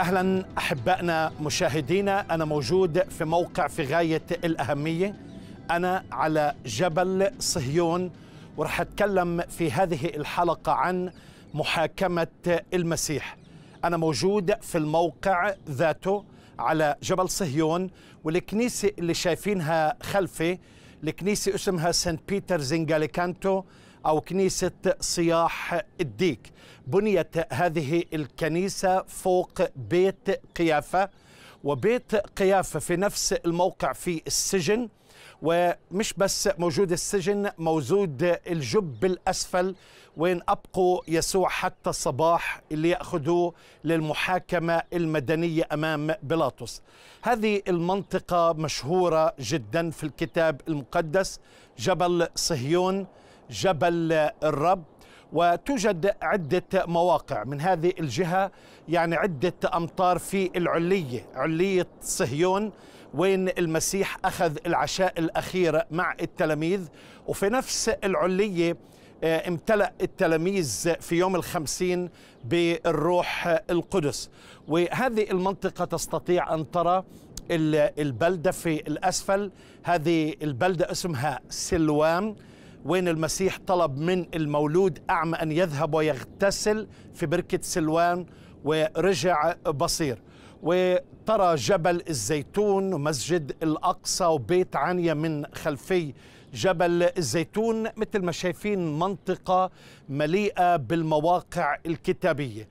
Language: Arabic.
أهلا أحبائنا مشاهدينا أنا موجود في موقع في غاية الأهمية. أنا على جبل صهيون ورح أتكلم في هذه الحلقة عن محاكمة المسيح. أنا موجود في الموقع ذاته على جبل صهيون والكنيسة اللي شايفينها خلفي الكنيسة اسمها سانت بيتر زنجاليكانتو أو كنيسة صياح الديك. بنيت هذه الكنيسة فوق بيت قيافة وبيت قيافة في نفس الموقع في السجن ومش بس موجود السجن موجود الجب الأسفل وين أبقوا يسوع حتى الصباح اللي يأخذوه للمحاكمة المدنية أمام بيلاطس. هذه المنطقة مشهورة جدا في الكتاب المقدس جبل صهيون. جبل الرب وتوجد عدة مواقع من هذه الجهة يعني عدة أمطار في العلية علية صهيون وين المسيح أخذ العشاء الأخير مع التلاميذ وفي نفس العلية امتلأ التلاميذ في يوم الخمسين بالروح القدس. وهذه المنطقة تستطيع أن ترى البلدة في الأسفل. هذه البلدة اسمها سلوان وين المسيح طلب من المولود أعمى أن يذهب ويغتسل في بركة سلوان ورجع بصير. وترى جبل الزيتون ومسجد الأقصى وبيت عنيا من خلفي. جبل الزيتون مثل ما شايفين منطقة مليئة بالمواقع الكتابية.